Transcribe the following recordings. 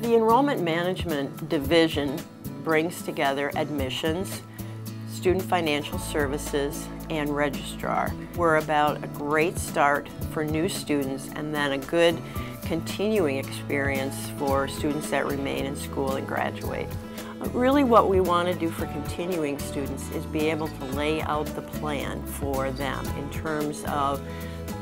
The Enrollment Management Division brings together admissions, student financial services, and registrar. We're about a great start for new students and then a good continuing experience for students that remain in school and graduate. Really what we want to do for continuing students is be able to lay out the plan for them in terms of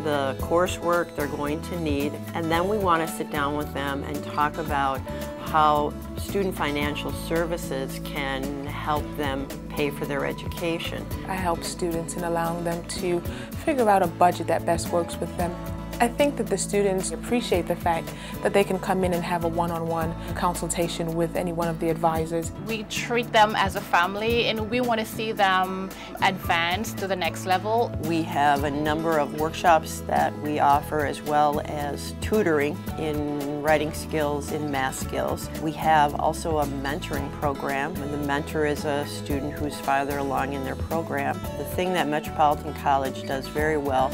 the coursework they're going to need, and then we want to sit down with them and talk about how student financial services can help them pay for their education. I help students in allowing them to figure out a budget that best works with them. I think that the students appreciate the fact that they can come in and have a one-on-one -on -one consultation with any one of the advisors. We treat them as a family and we want to see them advance to the next level. We have a number of workshops that we offer as well as tutoring in writing skills, in math skills. We have also a mentoring program and the mentor is a student who's farther along in their program. The thing that Metropolitan College does very well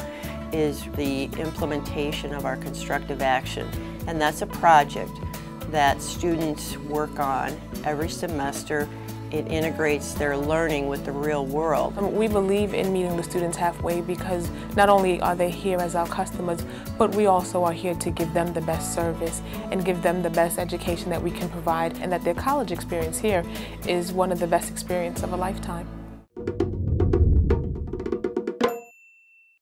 is the implementation of our constructive action. And that's a project that students work on every semester. It integrates their learning with the real world. Um, we believe in meeting the students halfway because not only are they here as our customers, but we also are here to give them the best service and give them the best education that we can provide and that their college experience here is one of the best experiences of a lifetime.